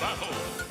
battle.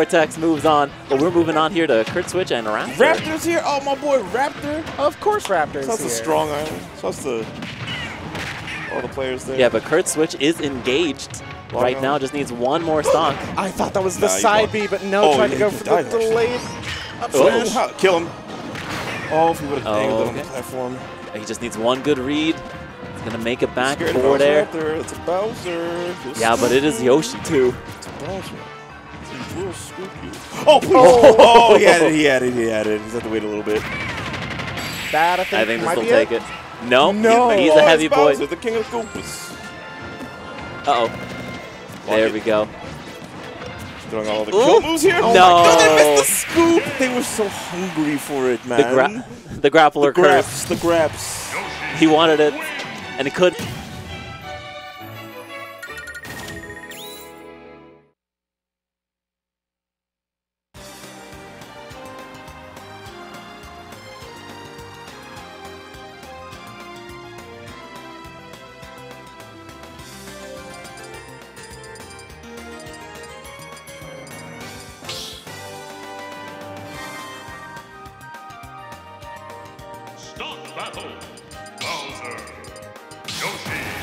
Vortex moves on, but we're moving on here to KurtSwitch and Raptor. Raptor's here. Oh, my boy Raptor. Of course, Raptors. So that's here. a strong island. So that's the all the players there. Yeah, but KurtSwitch is engaged Long right on. now. Just needs one more stock. I thought that was the Nah, side. B, but no, Oh, tried to go for the died, actually. delayed. So, Oh. how- kill him. Oh, if he would have Oh, angled it on the oh, okay. platform. He just needs one good read. He's gonna make it back Scared of forward Bowser air. out there. It's a Bowser. He'll Yeah, but it is scoop Yoshi too. It's a Bowser. He will scoop you. Oh, please. Oh, he had it. He had it. He had it. He's have to wait a little bit. That I think, I think this will take it. No, No. he's Oh, a heavy it's boy. Bowser, the king of Koopas. Uh oh. There it. we go. Throwing all the Ooh. kill moves here. Oh No. my God, they missed the scoop. They were so hungry for it, man. The, gra- the grappler the curse. graps. The graps. He wanted it, and he could. Battle, Bowser, Yoshi.